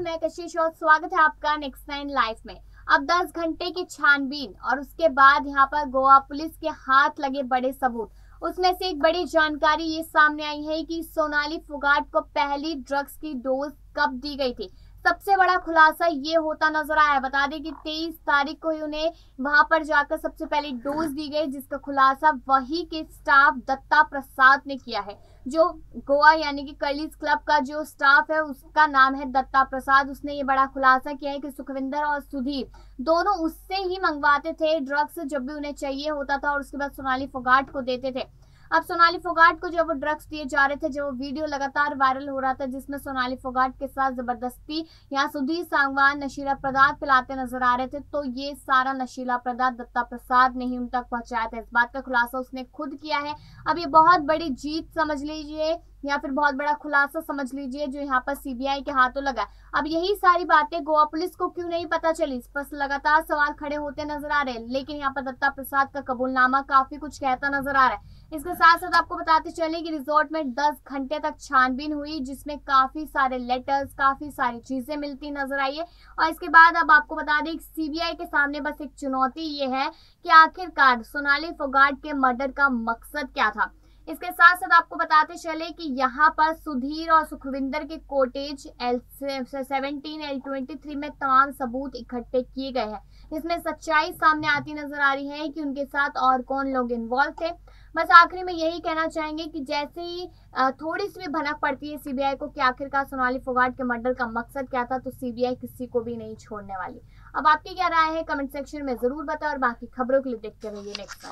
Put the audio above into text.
मैं कशिश और स्वागत है आपका नेक्स्ट नाइन लाइफ में। अब 10 घंटे की छानबीन और उसके बाद यहाँ पर गोवा पुलिस के हाथ लगे बड़े सबूत। उसमें से एक बड़ी जानकारी ये सामने आई है कि सोनाली फुगाट को पहली ड्रग्स की डोज कब दी गई थी। सबसे बड़ा खुलासा ये होता नज़र आया। है बता दें कि 23 तारीख को ही उन्हें वहाँ पर जाकर सबसे पहले डोज दी गई, जिसका खुलासा वही के स्टाफ दत्ता प्रसाद ने किया है। जो गोवा यानी कि कलीज क्लब का जो स्टाफ है, उसका नाम है दत्ता प्रसाद। उसने ये बड़ा खुलासा किया है कि सुखविंदर और सुधीर दोनों उससे ही मंगवाते थे ड्रग्स जब भी उन्हें चाहिए होता था और उसके बाद सोनाली फोगाट को देते थे। अब सोनाली फोगाट को जो वो ड्रग्स दिए जा रहे थे, जो वो वीडियो लगातार वायरल हो रहा था, जिसमें सोनाली फोगाट के साथ ज़बरदस्ती यहाँ सुधीर सांगवान, नशीला पदार्थ पिलाते नज़र आ रहे थे तो ये सारा नशीला पदार्थ दत्ता प्रसाद ने ही उन तक पहुँचाया था। इस बात का खुलासा उसने खुद किया है। अब ये बहुत बड़ी जीत समझ लीजिए, या फिर बहुत बड़ा खुलासा समझ लीजिए, जो यहाँ पर सीबीआई के हाथों लगा। अब यही सारी बातें गोवा पुलिस को क्यों नहीं पता चली? इस पर लगातार सवाल खड़े होते नज़र आ रहे हैं, लेकिन यहाँ पर दत्ता प्रसाद का कबूलनामा काफ़ी कुछ कहता नज़र आ रहा है। इसके साथ साथ आपको बताते चले कि रिजॉर्ट में 10 घंटे तक छानबीन हुई, जिसमें काफ़ी सारे लेटर्स काफ़ी सारी चीज़ें मिलती नज़र आई है। और इसके बाद अब आपको बता दें सीबीआई के सामने बस एक चुनौती ये है कि आखिरकार सोनाली फोगाट के मर्डर का मकसद क्या था। इसके साथ साथ आपको बताते चले कि यहाँ पर सुधीर और सुखविंदर के cottage L seventeen L twenty three में तमाम सबूत इकट्ठे किए गए हैं। इसमें सच्चाई सामने आती नज़र आ रही है कि उनके साथ और कौन लोग इन्वॉल्व थे। बस आखिरी में यही कहना चाहेंगे कि जैसे ही थोड़ी सी भी भनक पड़ती है सीबीआई को कि आखिरकार सोनाली फोगाट के मर्डर का मकसद क्या था तो सीबीआई किसी को भी नहीं छोड़ने वाली। अब आपकी क्या राय है कमेंट सेक्शन में ज़रूर बताओ और बाकी खबरों के लिए देखते रहिए नेक्स्ट